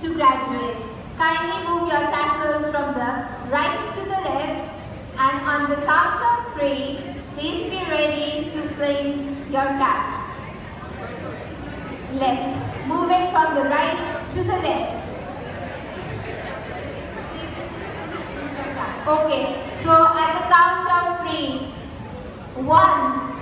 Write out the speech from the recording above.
to graduates. Kindly move your tassels from the right to the left and on the count of three, please be ready to fling your caps. Left. Moving from the right to the left. Okay, so at the count of three, one,